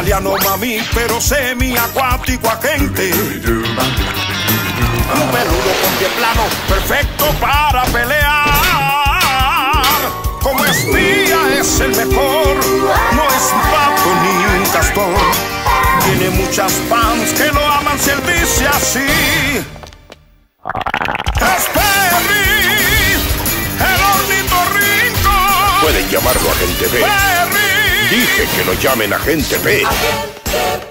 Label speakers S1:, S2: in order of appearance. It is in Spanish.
S1: Australiano mami, pero semi-acuático agente. Un peludo con pie plano, perfecto para pelear. Como espía es el mejor, no es un pato ni un castor. Tiene muchas fans que lo aman si él dice así. Es Perry, el ornitorrinco.
S2: Pueden llamarlo agente B.
S1: Perry.
S2: Dije que lo llamen agente.
S3: Agente